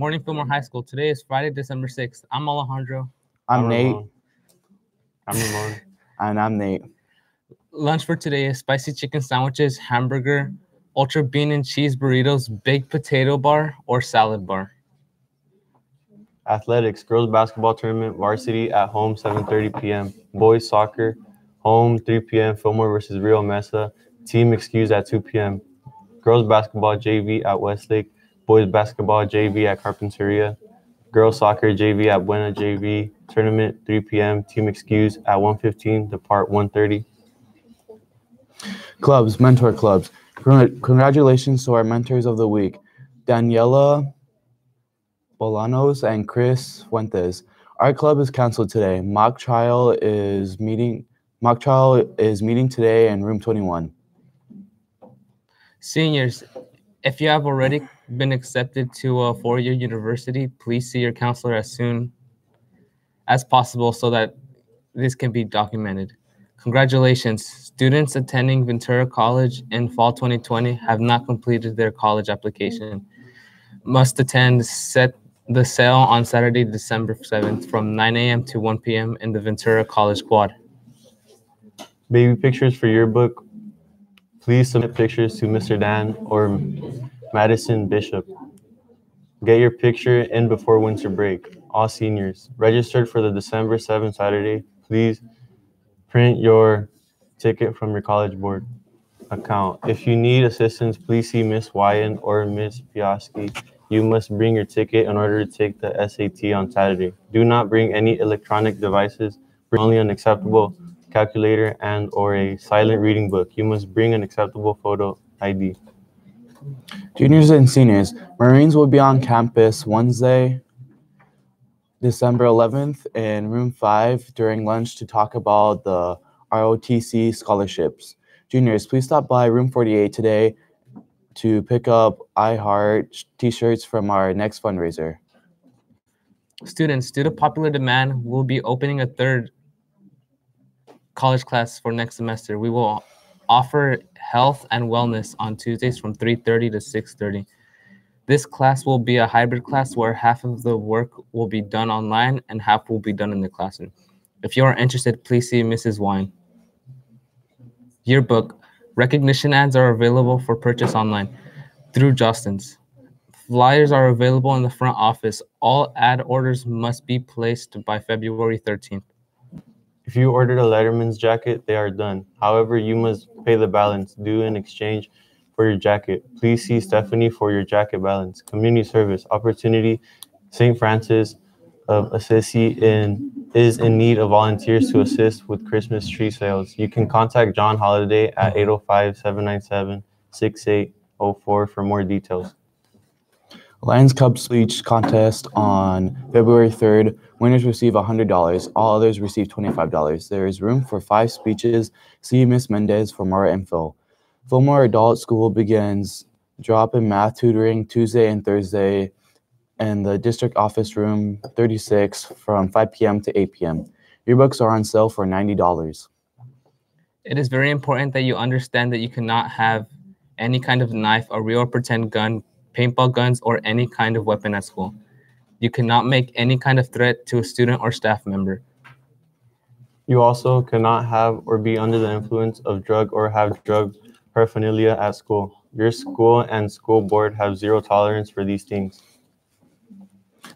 Morning Fillmore High School. Today is Friday, December 6th. I'm Alejandro. I'm Nate, Ramon. I'm Ramon. and I'm Nate. Lunch for today is spicy chicken sandwiches, hamburger, ultra bean and cheese burritos, baked potato bar, or salad bar. Athletics, girls basketball tournament, varsity at home, 7:30 p.m. Boys soccer, home, 3 p.m. Fillmore versus Rio Mesa. Team excused at 2 p.m. Girls basketball JV at Westlake. Boys basketball JV at Carpinteria. Girls soccer JV at Buena JV. Tournament 3 p.m. Team excuse at 1:15. Depart 1:30. Clubs, mentor clubs. Congratulations to our mentors of the week, Daniela Bolanos and Chris Fuentes. Our club is canceled today. Mock trial is meeting. Mock trial is meeting today in room 21. Seniors, if you have already been accepted to a four-year university, please see your counselor as soon as possible so that this can be documented. Congratulations, students attending Ventura College in fall 2020 have not completed their college application. Must attend set the sale on Saturday, December 7th from 9 a.m. to 1 p.m. in the Ventura College Quad. Baby pictures for yearbook. Please submit pictures to Mr. Dan or Madison Bishop. Get your picture in before winter break. All seniors registered for the December 7th Saturday. Please print your ticket from your college board account. If you need assistance, please see Miss Wyan or Miss Piaski. You must bring your ticket in order to take the SAT on Saturday. Do not bring any electronic devices. Bring only an acceptable calculator and or a silent reading book. You must bring an acceptable photo ID. Juniors and seniors, Marines will be on campus Wednesday, December 11th in room 5 during lunch to talk about the ROTC scholarships. Juniors, please stop by room 48 today to pick up iHeart t-shirts from our next fundraiser. Students, due to popular demand, we'll be opening a third college class for next semester. We will offer health and wellness on Tuesdays from 3:30 to 6:30. This class will be a hybrid class where half of the work will be done online and half will be done in the classroom. If you are interested, please see Mrs. Wine. Yearbook recognition ads are available for purchase online through Jostens. Flyers are available in the front office. All ad orders must be placed by February 13th. If you ordered a Letterman's jacket, they are done. However, you must pay the balance due in exchange for your jacket. Please see Stephanie for your jacket balance. Community service opportunity. St. Francis of Assisi in is in need of volunteers to assist with Christmas tree sales. You can contact John Holiday at 805-797-6804 for more details. Lions Club speech contest on February 3rd. Winners receive $100. All others receive $25. There is room for five speeches. See Ms. Mendez for more info. Fillmore Adult School begins drop in math tutoring Tuesday and Thursday in the district office room 36 from 5 p.m. to 8 p.m. Yearbooks are on sale for $90. It is very important that you understand that you cannot have any kind of knife, a real pretend gun, paintball guns, or any kind of weapon at school. You cannot make any kind of threat to a student or staff member. You also cannot have or be under the influence of drug or have drug paraphernalia at school. Your school and school board have zero tolerance for these things.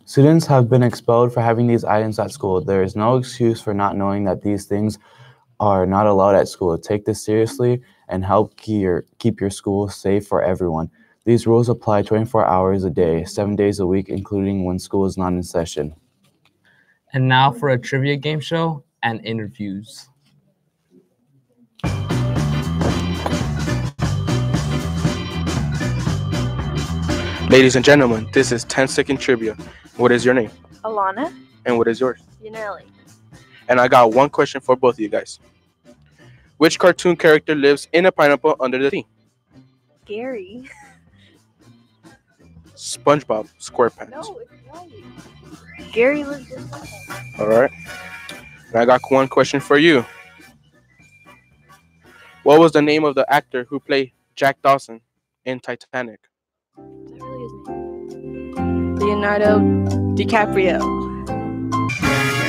Students have been expelled for having these items at school. There is no excuse for not knowing that these things are not allowed at school. Take this seriously and help keep your, keep your school safe for everyone. These rules apply 24 hours a day, seven days a week, including when school is not in session. And now for a trivia game show and interviews. Ladies and gentlemen, this is 10 second trivia. What is your name? Alana And what is yours? Unelli. And I got one question for both of you guys. Which cartoon character lives in a pineapple under the sea? Gary. SpongeBob SquarePants. No, it's right. Gary lives in All right. And I got one question for you. What was the name of the actor who played Jack Dawson in Titanic? Really? Leonardo DiCaprio.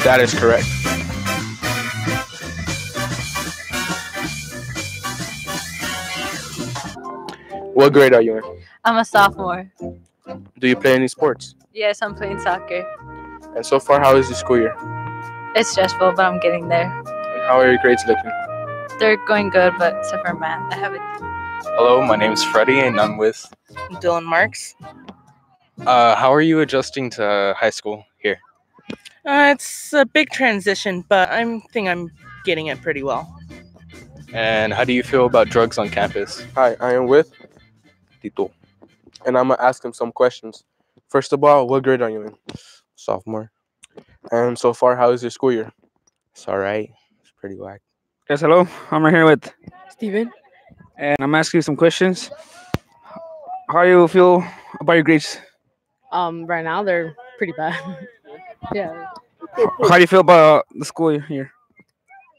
That is correct. What grade are you in? I'm a sophomore. Do you play any sports? Yes, I'm playing soccer. And so far, how is your school year? It's stressful, but I'm getting there. And how are your grades looking? They're going good, but except for math, I haven't. Hello, my name is Freddie, and I'm with. Dylan Marks. Uh, how are you adjusting to high school here? Uh, it's a big transition, but I'm think I'm getting it pretty well. And how do you feel about drugs on campus? Hi, I am with Tito. And I'm going to ask him some questions. First of all, what grade are you in? Sophomore. And so far, how is your school year? It's all right. It's pretty whack. Yes, hello. I'm right here with Steven. and I'm asking you some questions. How do you feel about your grades? Um, right now they're pretty bad. yeah. How do you feel about the school year here?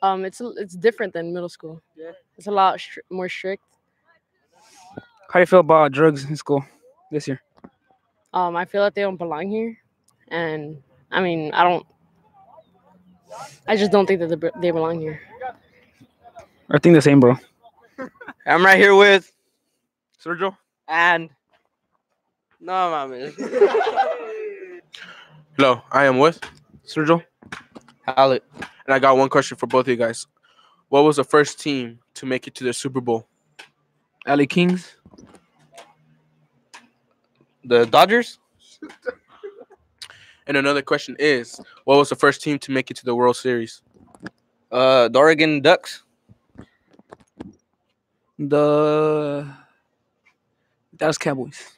Um, it's it's different than middle school. Yeah. It's a lot str- more strict. How do you feel about drugs in school this year? Um, I feel like they don't belong here, and I mean, I don't. I just don't think that they they belong here. I think the same, bro. I'm right here with Sergio. and no mames. Hello, I am with Sergio. Alec. And I got one question for both of you guys. What was the first team to make it to the Super Bowl? LA Kings. The Dodgers? And another question is, what was the first team to make it to the World Series? Uh the Oregon Ducks. The Dallas Cowboys.